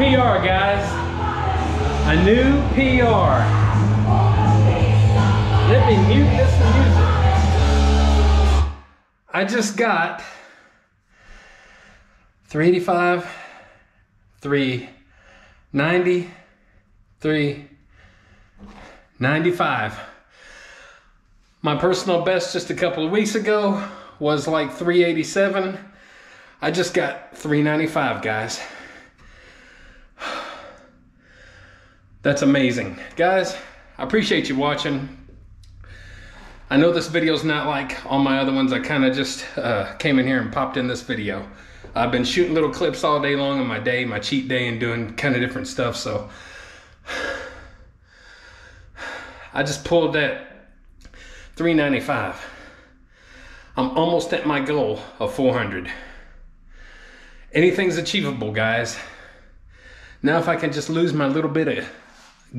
PR, guys. A new PR. Let me mute this music. I just got 385, 390, 395. My personal best just a couple of weeks ago was like 387. I just got 395, guys. That's amazing. Guys, I appreciate you watching. I know this video is not like all my other ones. I kind of just uh, came in here and popped in this video. I've been shooting little clips all day long in my day, my cheat day, and doing kind of different stuff. So I just pulled that 395. I'm almost at my goal of 400. Anything's achievable, guys. Now, if I can just lose my little bit of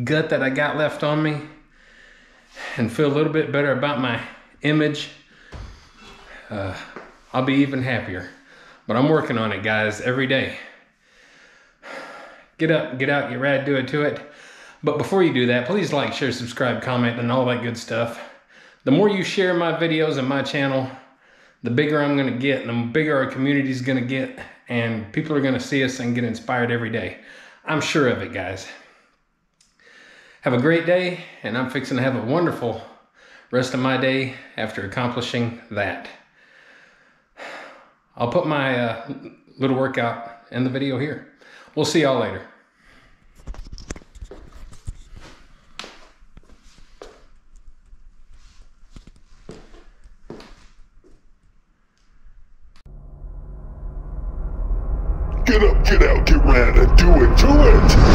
gut that I got left on me and feel a little bit better about my image, uh, I'll be even happier. But I'm working on it, guys, every day. Get up, get out, get rad, do it to it. But before you do that, please like, share, subscribe, comment, and all that good stuff. The more you share my videos and my channel, the bigger I'm gonna get and the bigger our community is gonna get and people are gonna see us and get inspired every day. I'm sure of it, guys. Have a great day, and I'm fixing to have a wonderful rest of my day after accomplishing that. I'll put my uh, little workout in the video here. We'll see y'all later. Get up, get out, get rad, and do it, do it!